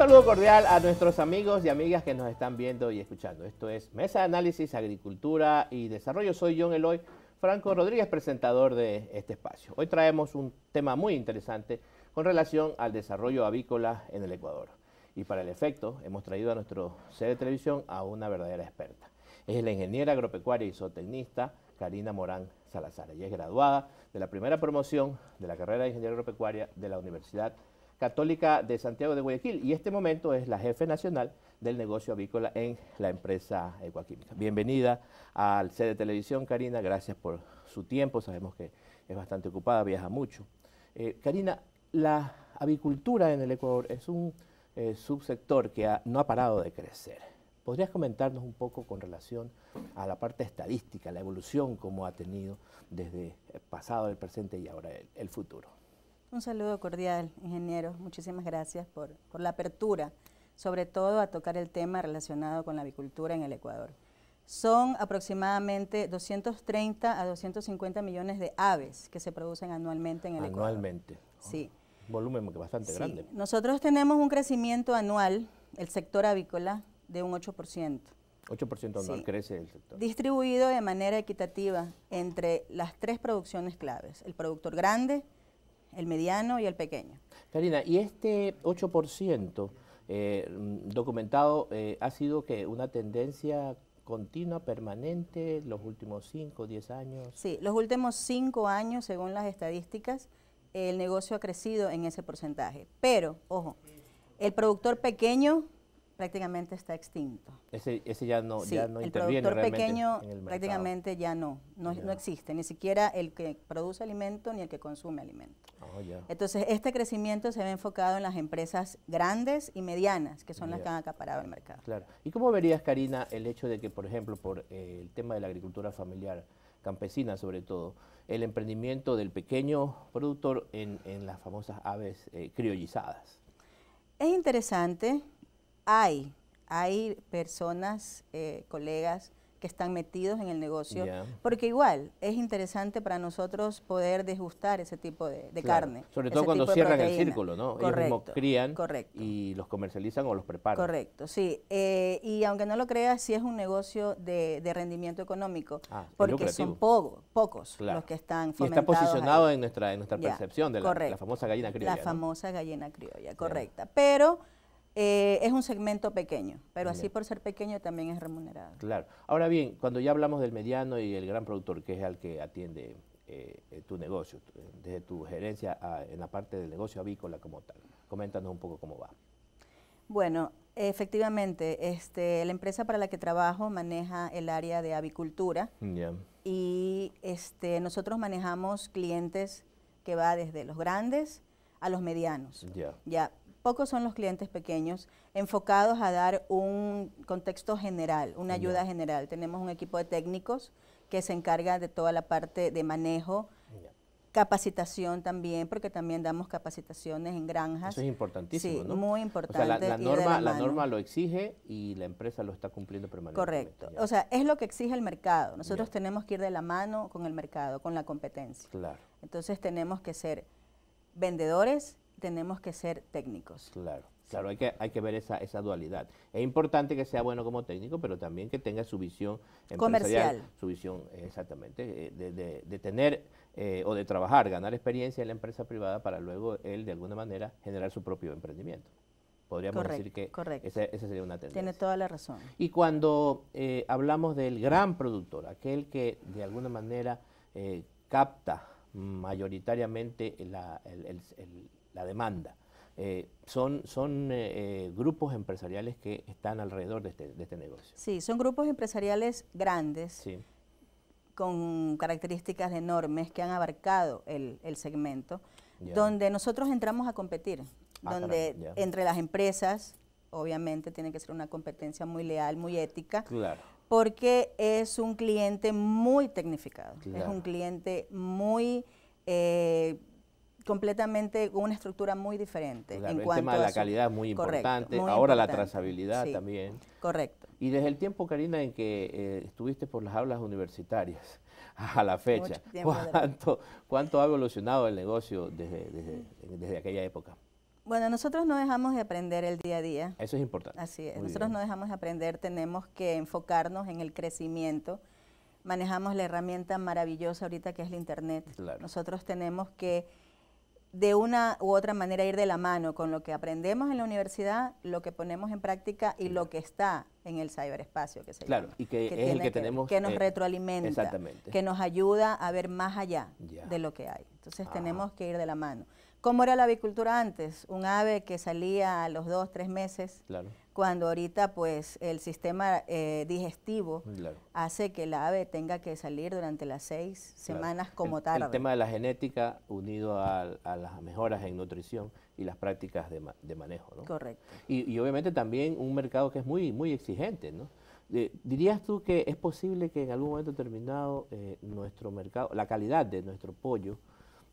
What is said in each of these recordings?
Saludo cordial a nuestros amigos y amigas que nos están viendo y escuchando. Esto es Mesa de Análisis, Agricultura y Desarrollo. Soy John Eloy Franco Rodríguez, presentador de este espacio. Hoy traemos un tema muy interesante con relación al desarrollo avícola en el Ecuador. Y para el efecto, hemos traído a nuestro sede de televisión a una verdadera experta. Es la ingeniera agropecuaria y zootecnista Karina Morán Salazar. Ella es graduada de la primera promoción de la carrera de Ingeniería Agropecuaria de la Universidad Católica de Santiago de Guayaquil y este momento es la jefe nacional del negocio avícola en la empresa Ecuaquímica. Bienvenida al C de Televisión, Karina, gracias por su tiempo, sabemos que es bastante ocupada, viaja mucho. Eh, Karina, la avicultura en el Ecuador es un eh, subsector que no ha parado de crecer. ¿Podrías comentarnos un poco con relación a la parte estadística, la evolución como ha tenido desde el pasado, el presente y ahora el futuro? Un saludo cordial, ingeniero. Muchísimas gracias por, la apertura, sobre todo a tocar el tema relacionado con la avicultura en el Ecuador. Son aproximadamente 230 a 250 millones de aves que se producen anualmente en el Ecuador. Anualmente. Sí. Un volumen bastante grande. Nosotros tenemos un crecimiento anual, el sector avícola, de un 8%. 8% anual crece el sector. Distribuido de manera equitativa entre las tres producciones claves, el productor grande, el mediano y el pequeño. Karina, y este 8% eh, documentado eh, ha sido que una tendencia continua, permanente, los últimos 5 o 10 años. Sí, los últimos 5 años, según las estadísticas, el negocio ha crecido en ese porcentaje. Pero, ojo, el productor pequeño prácticamente está extinto. Ese, ese ya no, ya no el productor pequeño prácticamente ya no, no, existe, ni siquiera el que produce alimento ni el que consume alimento. Oh, Entonces, este crecimiento se ve enfocado en las empresas grandes y medianas, que son las que han acaparado el mercado. Claro. ¿Y cómo verías, Karina, el hecho de que, por ejemplo, por eh, el tema de la agricultura familiar, campesina sobre todo, el emprendimiento del pequeño productor en, las famosas aves eh, criollizadas? Es interesante, hay, hay personas, eh, colegas, que están metidos en el negocio, porque igual es interesante para nosotros poder desgustar ese tipo de, carne. Sobre todo cuando cierran el círculo, ¿no? Correcto, Ellos mismos crían y los comercializan o los preparan. Correcto, sí. Eh, y aunque no lo creas, sí es un negocio de, rendimiento económico, ah, porque son pocos los que están fomentados. Y está posicionado en nuestra, en nuestra percepción de la, famosa gallina criolla. La famosa gallina criolla, correcta. Pero eh, es un segmento pequeño, pero así por ser pequeño también es remunerado. Claro. Ahora bien, cuando ya hablamos del mediano y el gran productor, que es al que atiende eh, eh, tu negocio, desde tu gerencia en la parte del negocio avícola como tal, coméntanos un poco cómo va. Bueno, efectivamente, este, la empresa para la que trabajo maneja el área de avicultura y este, nosotros manejamos clientes que va desde los grandes a los medianos. Ya, Pocos son los clientes pequeños enfocados a dar un contexto general, una ayuda general. Tenemos un equipo de técnicos que se encarga de toda la parte de manejo, capacitación también, porque también damos capacitaciones en granjas. Eso es importantísimo, sí, muy importante. O sea, la, norma, la, norma lo exige y la empresa lo está cumpliendo permanentemente. Correcto. O sea, es lo que exige el mercado. Nosotros tenemos que ir de la mano con el mercado, con la competencia. Claro. Entonces tenemos que ser vendedores, tenemos que ser técnicos. Claro. Claro, hay que, hay que ver esa, esa dualidad. Es importante que sea bueno como técnico, pero también que tenga su visión comercial. Su visión, exactamente, eh, de, de, tener eh, o de trabajar, ganar experiencia en la empresa privada para luego él, de alguna manera, generar su propio emprendimiento. Podríamos decir que esa, sería una tendencia. Tiene toda la razón. Y cuando eh, hablamos del gran productor, aquel que de alguna manera capta mayoritariamente la, el la demanda. Eh, son son eh, eh, grupos empresariales que están alrededor de este, de este, negocio. Sí, son grupos empresariales grandes, con características enormes que han abarcado el, segmento, donde nosotros entramos a competir, ah, donde entre las empresas, obviamente tiene que ser una competencia muy leal, muy ética, claro. porque es un cliente muy tecnificado, es un cliente muy completamente con una estructura muy diferente. en el tema de la calidad es muy importante, ahora la trazabilidad también. Correcto. Y desde el tiempo, Karina, en que eh, estuviste por las aulas universitarias a la fecha, ¿cuánto, ¿cuánto ha evolucionado el negocio desde, desde, desde aquella época? Bueno, nosotros no dejamos de aprender el día a día. Eso es importante. Así es, nosotros no dejamos de aprender, tenemos que enfocarnos en el crecimiento. Manejamos la herramienta maravillosa ahorita que es la Internet. Nosotros tenemos que de una u otra manera ir de la mano con lo que aprendemos en la universidad, lo que ponemos en práctica y lo que está en el ciberespacio que se Claro, y que, es el que, tenemos que nos eh, retroalimenta, que nos ayuda a ver más allá de lo que hay. Entonces tenemos que ir de la mano. ¿Cómo era la avicultura antes? Un ave que salía a los dos, tres meses, cuando ahorita pues el sistema eh, digestivo hace que el ave tenga que salir durante las seis semanas como tarde. El tema de la genética unido a, las mejoras en nutrición y las prácticas de, manejo, ¿no? Correcto. Y, obviamente también un mercado que es muy, muy exigente, ¿no? ¿Dirías tú que es posible que en algún momento determinado eh, nuestro mercado, la calidad de nuestro pollo,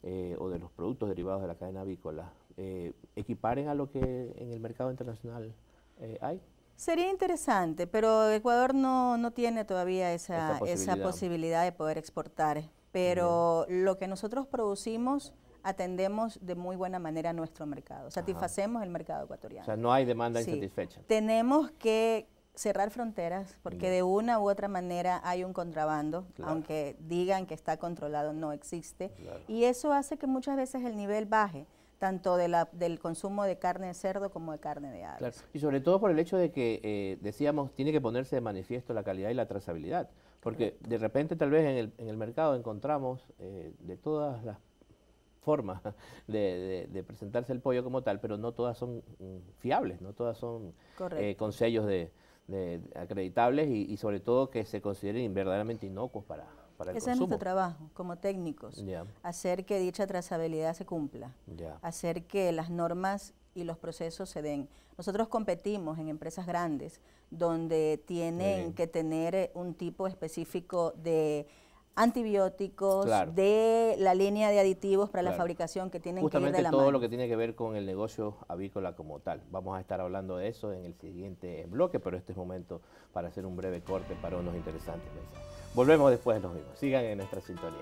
eh, o de los productos derivados de la cadena avícola eh, equiparen a lo que en el mercado internacional eh, hay? Sería interesante, pero Ecuador no, no tiene todavía esa, esa, posibilidad. de poder exportar. Pero lo que nosotros producimos atendemos de muy buena manera a nuestro mercado, satisfacemos el mercado ecuatoriano. O sea, no hay demanda insatisfecha. Tenemos que cerrar fronteras, porque de una u otra manera hay un contrabando, aunque digan que está controlado, no existe. Y eso hace que muchas veces el nivel baje, tanto de la, del consumo de carne de cerdo como de carne de aves. Y sobre todo por el hecho de que, eh, decíamos, tiene que ponerse de manifiesto la calidad y la trazabilidad. Porque de repente tal vez en el, en el mercado encontramos eh, de todas las formas de, presentarse el pollo como tal, pero no todas son mm, fiables, no todas son eh, con sellos de, de, acreditables y, sobre todo que se consideren verdaderamente inocuos para, para el Ese es nuestro trabajo como técnicos, hacer que dicha trazabilidad se cumpla, hacer que las normas y los procesos se den. Nosotros competimos en empresas grandes donde tienen que tener un tipo específico de antibióticos, de la línea de aditivos para la fabricación que tienen que ir de la todo lo que tiene que ver con el negocio avícola como tal. Vamos a estar hablando de eso en el siguiente bloque, pero este es momento para hacer un breve corte para unos interesantes mensajes. Volvemos después de los mismos. Sigan en nuestra sintonía.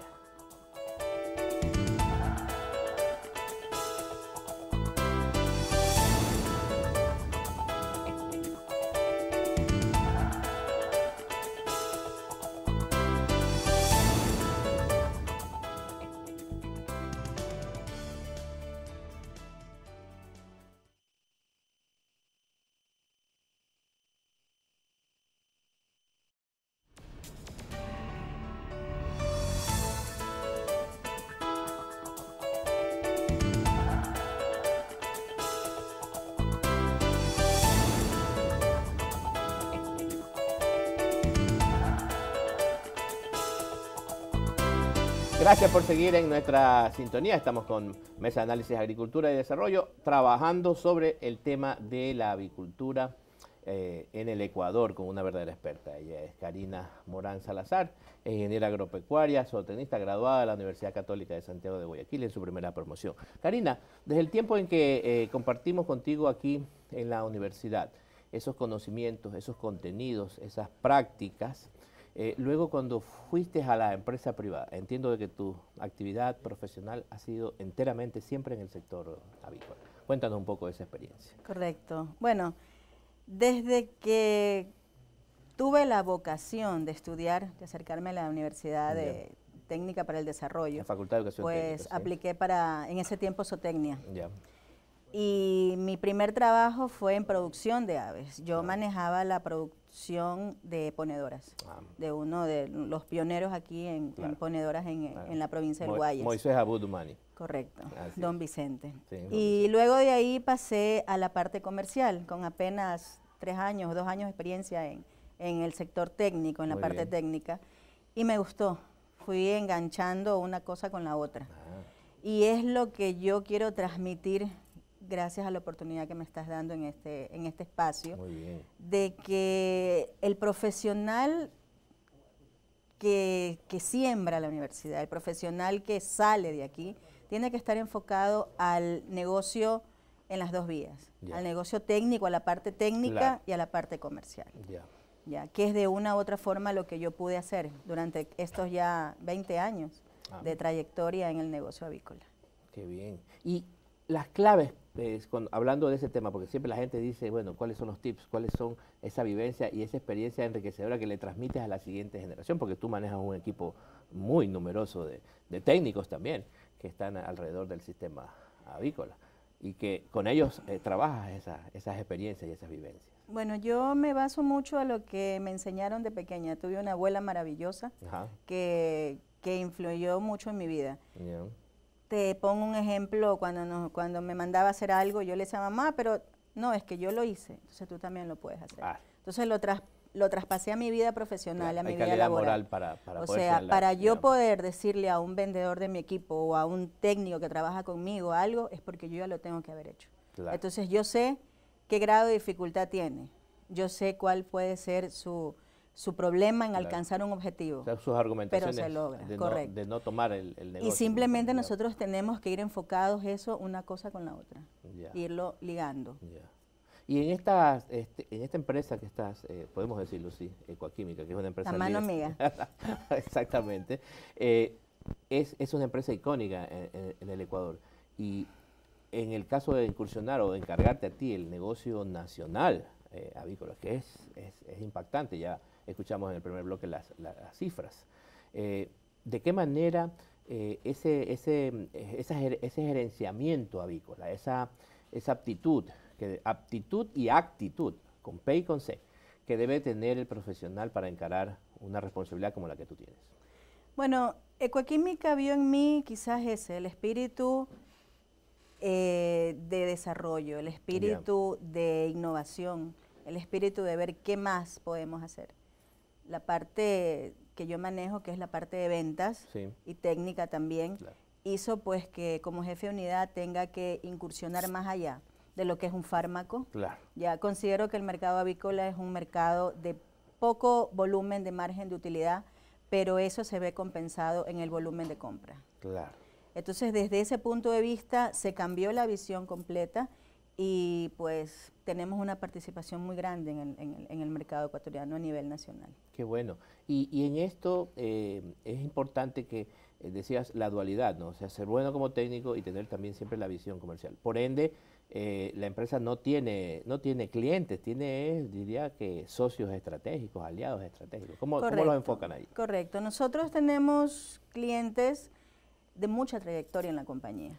Gracias por seguir en nuestra sintonía. Estamos con Mesa de Análisis Agricultura y Desarrollo, trabajando sobre el tema de la avicultura eh, en el Ecuador con una verdadera experta. Ella es Karina Morán Salazar, ingeniera agropecuaria, zootecnista graduada de la Universidad Católica de Santiago de Guayaquil en su primera promoción. Karina, desde el tiempo en que eh, compartimos contigo aquí en la universidad, esos conocimientos, esos contenidos, esas prácticas, eh, luego, cuando fuiste a la empresa privada, entiendo de que tu actividad profesional ha sido enteramente siempre en el sector avícola. Cuéntanos un poco de esa experiencia. Correcto. Bueno, desde que tuve la vocación de estudiar, de acercarme a la Universidad de Técnica para el Desarrollo, la Facultad de Educación pues apliqué para, en ese tiempo, zootecnia. Y mi primer trabajo fue en producción de aves. Yo manejaba la producción de ponedoras, ah. de uno de los pioneros aquí en, ponedoras en, la provincia del Guayas. Moisés Abudumani. Correcto, don Vicente. y luego de ahí pasé a la parte comercial, con apenas tres años, dos años de experiencia en, el sector técnico, en la parte técnica, y me gustó. Fui enganchando una cosa con la otra. Ah. Y es lo que yo quiero transmitir gracias a la oportunidad que me estás dando en este, en este espacio, de que el profesional que, siembra la universidad, el profesional que sale de aquí, tiene que estar enfocado al negocio en las dos vías, al negocio técnico, a la parte técnica y a la parte comercial. Ya, que es de una u otra forma lo que yo pude hacer durante estos ya 20 años ah. de trayectoria en el negocio avícola. Qué bien. Y las claves hablando de ese tema, porque siempre la gente dice, bueno, ¿cuáles son los tips? ¿Cuáles son esa vivencia y esa experiencia enriquecedora que le transmites a la siguiente generación? Porque tú manejas un equipo muy numeroso de, técnicos también que están alrededor del sistema avícola y que con ellos eh, trabajas esas experiencias y esas vivencias. Bueno, yo me baso mucho a lo que me enseñaron de pequeña. Tuve una abuela maravillosa que, que, influyó mucho en mi vida. Te pongo un ejemplo, cuando, cuando me mandaba a hacer algo, yo le decía, mamá, pero no, es que yo lo hice, entonces tú también lo puedes hacer. Ah. Entonces lo, tras, lo traspasé a mi vida profesional, a mi vida laboral. para, para o sea, para yo poder decirle a un vendedor de mi equipo o a un técnico que trabaja conmigo algo, es porque yo ya lo tengo que haber hecho. Entonces yo sé qué grado de dificultad tiene. Yo sé cuál puede ser su, su problema en alcanzar un objetivo. sus argumentaciones pero se logra, de, correcto. No, de no tomar el, negocio. Y simplemente nosotros tenemos que ir enfocados eso, una cosa con la otra, irlo ligando. Y en esta, este, en esta empresa que estás, eh, podemos decirlo, sí, Ecoquímica, que es una empresa... La mano amiga. Exactamente. Eh, es, es, una empresa icónica en el Ecuador. Y en el caso de incursionar o de encargarte a ti el negocio nacional eh, avícola, que es, es, impactante, ya escuchamos en el primer bloque las, cifras. Eh, ¿De qué manera eh, ese, ese, ese gerenciamiento avícola, esa, esa aptitud, que, aptitud y actitud, con P y con C, que debe tener el profesional para encarar una responsabilidad como la que tú tienes? Bueno, Ecoquímica vio en mí quizás ese, el espíritu eh, de desarrollo, el espíritu de innovación, el espíritu de ver qué más podemos hacer. La parte que yo manejo, que es la parte de ventas y técnica también, hizo pues que como jefe de unidad tenga que incursionar más allá de lo que es un fármaco. Ya considero que el mercado avícola es un mercado de poco volumen de margen de utilidad, pero eso se ve compensado en el volumen de compra. Claro. Entonces, desde ese punto de vista, se cambió la visión completa y pues tenemos una participación muy grande en el, mercado ecuatoriano a nivel nacional. Qué bueno. Y, en esto eh, es importante que eh, decías la dualidad, ¿no? O sea, ser bueno como técnico y tener también siempre la visión comercial. Por ende, eh, la empresa no tiene, no tiene clientes, tiene, diría que socios estratégicos, aliados estratégicos. ¿Cómo, ¿Cómo los enfocan ahí? Correcto. Nosotros tenemos clientes de mucha trayectoria en la compañía.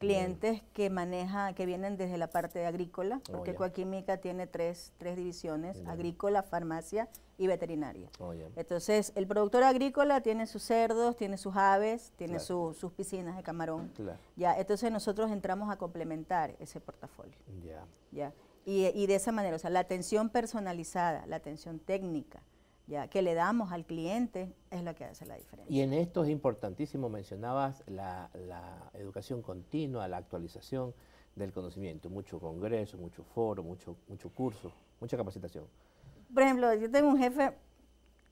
Clientes que maneja, que vienen desde la parte agrícola, oh, porque Coaquímica tiene tres, tres divisiones, agrícola, farmacia y veterinaria. Oh, Entonces, el productor agrícola tiene sus cerdos, tiene sus aves, tiene sus piscinas de camarón. Ya, entonces nosotros entramos a complementar ese portafolio. Ya. Y, y de esa manera, o sea, la atención personalizada, la atención técnica, que le damos al cliente es lo que hace la diferencia. Y en esto es importantísimo, mencionabas la, educación continua, la actualización del conocimiento, mucho congreso, mucho foro, mucho, mucho curso, mucha capacitación. Por ejemplo, yo tengo un jefe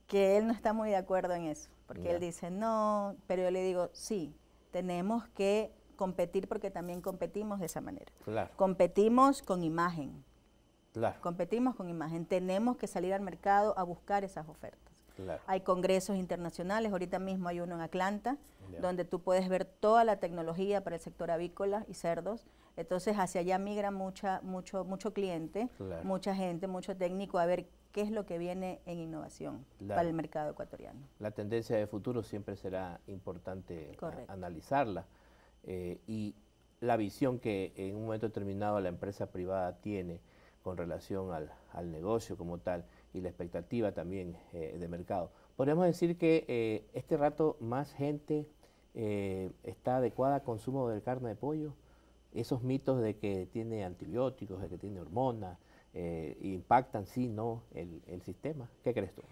que él no está muy de acuerdo en eso, porque él dice, no, pero yo le digo, sí, tenemos que competir porque también competimos de esa manera. Competimos con imagen, Competimos con imagen. Tenemos que salir al mercado a buscar esas ofertas. Hay congresos internacionales, ahorita mismo hay uno en Atlanta, donde tú puedes ver toda la tecnología para el sector avícola y cerdos. Entonces hacia allá migra mucha, mucho, mucho cliente, mucha gente, mucho técnico a ver qué es lo que viene en innovación para el mercado ecuatoriano. La tendencia de futuro siempre será importante analizarla eh, y la visión que en un momento determinado la empresa privada tiene con relación al, negocio como tal y la expectativa también eh, de mercado. Podríamos decir que eh, este rato más gente eh, está adecuada al consumo de carne de pollo. Esos mitos de que tiene antibióticos, de que tiene hormonas, impactan sí, no, el, el sistema. ¿Qué crees tú?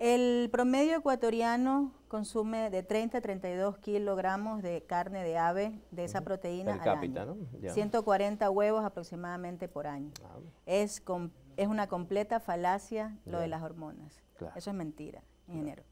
El promedio ecuatoriano consume de 30 a 32 kilogramos de carne de ave, de esa proteína al año. 140 huevos aproximadamente por año. Ah, es, es una completa falacia lo de las hormonas. Eso es mentira, ingeniero.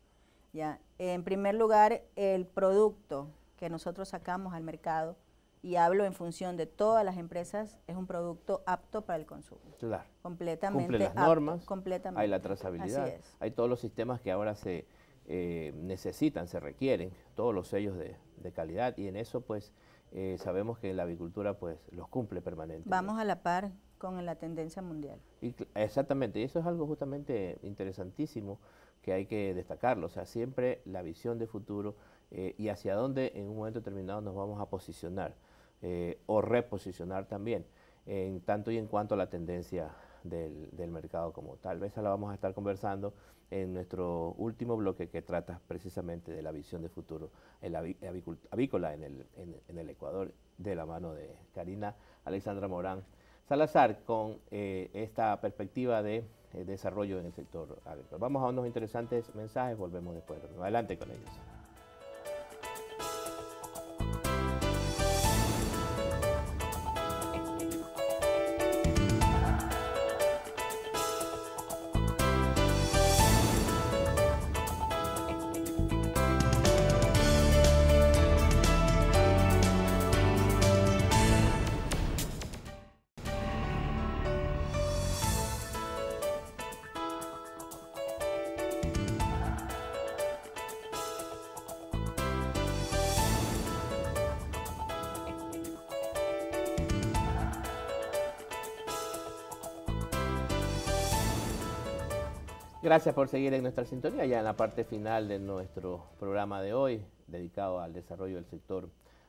Ya. En primer lugar, el producto que nosotros sacamos al mercado y hablo en función de todas las empresas, es un producto apto para el consumo. Claro. Completamente. Cumple las normas, completamente. hay la trazabilidad, hay todos los sistemas que ahora se eh, necesitan, se requieren, todos los sellos de, calidad y en eso pues eh, sabemos que la avicultura pues los cumple permanentemente. Vamos a la par con la tendencia mundial. exactamente, y eso es algo justamente interesantísimo que hay que destacarlo, o sea, siempre la visión de futuro eh, y hacia dónde en un momento determinado nos vamos a posicionar eh, o reposicionar también, en tanto y en cuanto a la tendencia del, del mercado como tal. Vez la vamos a estar conversando en nuestro último bloque que trata precisamente de la visión de futuro el avícola en el, en, el Ecuador de la mano de Karina Alexandra Morán Salazar con eh, esta perspectiva de eh, desarrollo en el sector agrícola. Vamos a unos interesantes mensajes, volvemos después. Adelante con ellos. Gracias por seguir en nuestra sintonía, ya en la parte final de nuestro programa de hoy, dedicado al desarrollo del sector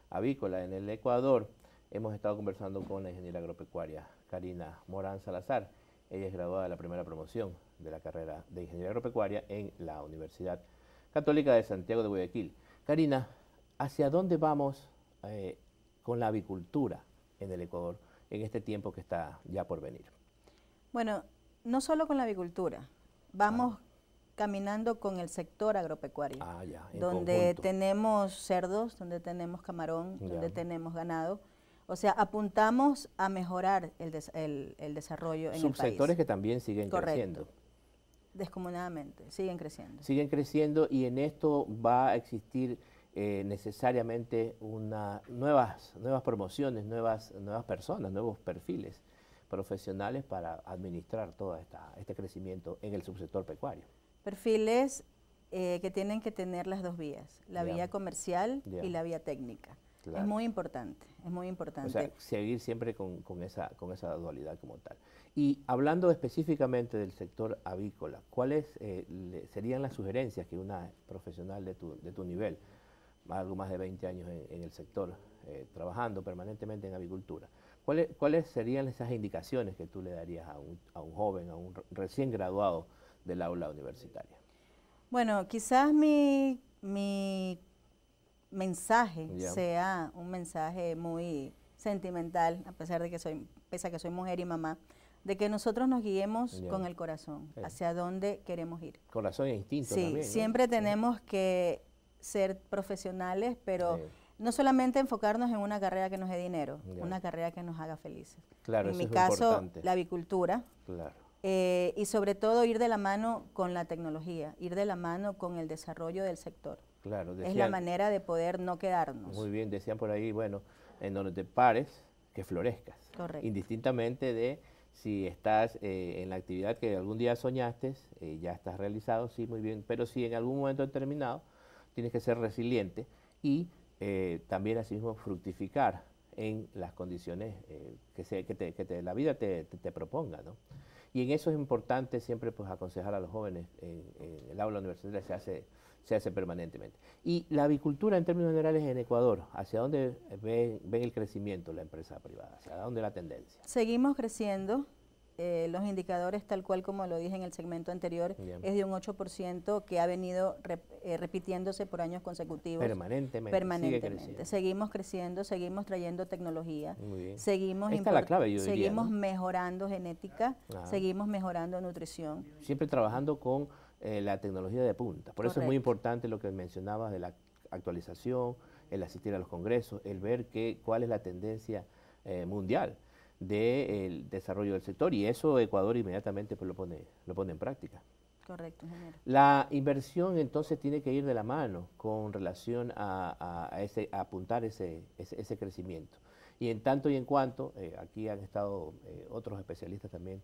avícola en el Ecuador. Hemos estado conversando con la ingeniera agropecuaria Karina Morán Salazar. Ella es graduada de la primera promoción de la carrera de ingeniería agropecuaria en la Universidad Católica de Santiago de Guayaquil. Karina, ¿hacia dónde vamos eh, con la avicultura en el Ecuador en este tiempo que está ya por venir? Bueno, no solo con la avicultura, vamos caminando con el sector agropecuario, ah, donde tenemos cerdos, donde tenemos camarón, donde tenemos ganado. O sea, apuntamos a mejorar el, el, desarrollo en el país. Subsectores que también siguen creciendo. Descomunadamente, siguen creciendo. Siguen creciendo y en esto va a existir eh, necesariamente una, nuevas, nuevas promociones, nuevas, nuevas personas, nuevos perfiles profesionales para administrar todo esta, este crecimiento en el subsector pecuario. Perfiles eh, que tienen que tener las dos vías, la vía comercial y la vía técnica. Es muy importante, es muy importante. O sea, seguir siempre con, esa, con esa dualidad como tal. Y hablando específicamente del sector avícola, ¿cuáles eh, serían las sugerencias que una profesional de tu, de tu nivel, algo más de 20 años en, el sector, eh, trabajando permanentemente en avicultura, ¿Cuáles, serían esas indicaciones que tú le darías a un, joven, a un recién graduado del aula universitaria? Bueno, quizás mi, mensaje sea un mensaje muy sentimental, a pesar de que soy, pese a que soy mujer y mamá, de que nosotros nos guiemos con el corazón, hacia dónde queremos ir. Corazón e instinto sí, también. Siempre tenemos que ser profesionales, pero no solamente enfocarnos en una carrera que nos dé dinero, una carrera que nos haga felices. Claro, en mi caso, la avicultura. Claro. Eh, y sobre todo ir de la mano con la tecnología, ir de la mano con el desarrollo del sector. Claro, es la manera de poder no quedarnos. Muy bien, decían por ahí, bueno, en donde te pares, que florezcas. Correcto. Indistintamente de si estás eh, en la actividad que algún día soñaste, eh, ya estás realizado, sí, muy bien, pero si en algún momento determinado tienes que ser resiliente y eh, también asimismo fructificar en las condiciones eh, que, se, que, te, que la vida te, te, proponga. ¿no? Y en eso es importante siempre pues, aconsejar a los jóvenes en, el aula universitaria se hace, se hace permanentemente. Y la avicultura en términos generales en Ecuador, ¿hacia dónde ven, ven el crecimiento la empresa privada? ¿Hacia dónde la tendencia? Seguimos creciendo. Eh, los indicadores, tal cual como lo dije en el segmento anterior, es de un 8% que ha venido eh, repitiéndose por años consecutivos. Permanentemente. Permanentemente. Seguimos creciendo, seguimos trayendo tecnología, seguimos, la clave, seguimos mejorando genética, seguimos mejorando nutrición. Siempre trabajando con eh, la tecnología de punta. Por eso es muy importante lo que mencionabas de la actualización, el asistir a los congresos, el ver que, cuál es la tendencia mundial del desarrollo del sector y eso Ecuador inmediatamente pues, lo, pone, lo pone en práctica. Correcto, ingeniero. La inversión entonces tiene que ir de la mano con relación a, ese, apuntar ese, ese, crecimiento. Y en tanto y en cuanto, eh, aquí han estado eh, otros especialistas también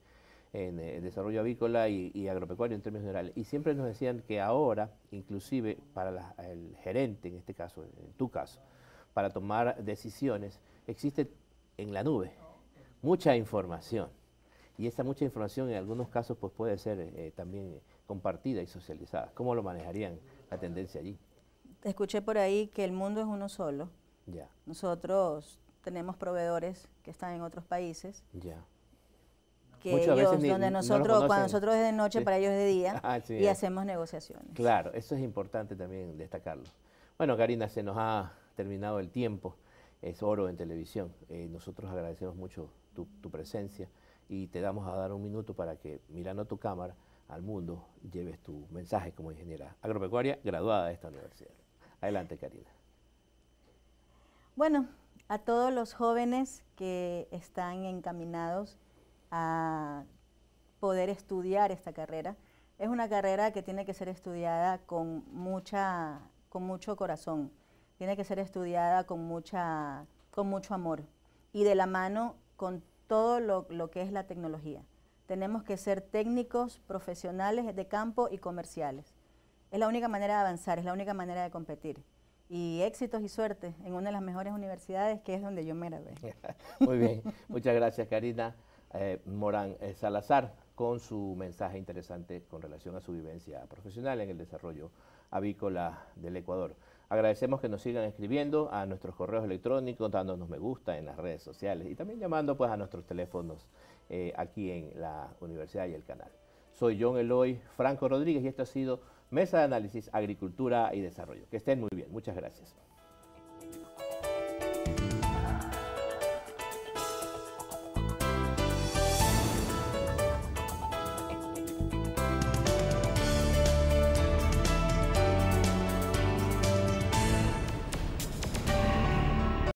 en eh, desarrollo avícola y, agropecuario en términos generales, y siempre nos decían que ahora, inclusive para el gerente, en este caso, en tu caso, para tomar decisiones, existe en la nube mucha información. Y esa mucha información en algunos casos pues, puede ser eh, también compartida y socializada. ¿Cómo lo manejarían la tendencia allí? Escuché por ahí que el mundo es uno solo. Ya. Nosotros tenemos proveedores que están en otros países. Ya. Que ellos, donde nosotros, cuando nosotros es de noche, para ellos es de día, ah, y hacemos negociaciones. Claro, eso es importante también destacarlo. Bueno, Karina, se nos ha terminado el tiempo, es oro en televisión. Eh, nosotros agradecemos mucho tu, tu, presencia y te damos a dar un minuto para que, mirando tu cámara al mundo, lleves tu mensaje como ingeniera agropecuaria graduada de esta universidad. Adelante, Karina. Bueno, a todos los jóvenes que están encaminados a poder estudiar esta carrera, es una carrera que tiene que ser estudiada con, mucha, con mucho corazón, tiene que ser estudiada con, mucha, con mucho amor y de la mano con todo lo, lo que es la tecnología. Tenemos que ser técnicos, profesionales de campo y comerciales. Es la única manera de avanzar, es la única manera de competir y éxitos y suerte en una de las mejores universidades que es donde yo me gradué. Muy bien, muchas gracias Karina eh, Morán eh, Salazar con su mensaje interesante con relación a su vivencia profesional en el desarrollo avícola del Ecuador. Agradecemos que nos sigan escribiendo a nuestros correos electrónicos, dándonos me gusta en las redes sociales y también llamando pues a nuestros teléfonos eh, aquí en la universidad y el canal. Soy John Eloy Franco Rodríguez y esto ha sido Mesa de Análisis, Agricultura y Desarrollo. Que estén muy bien. Muchas gracias.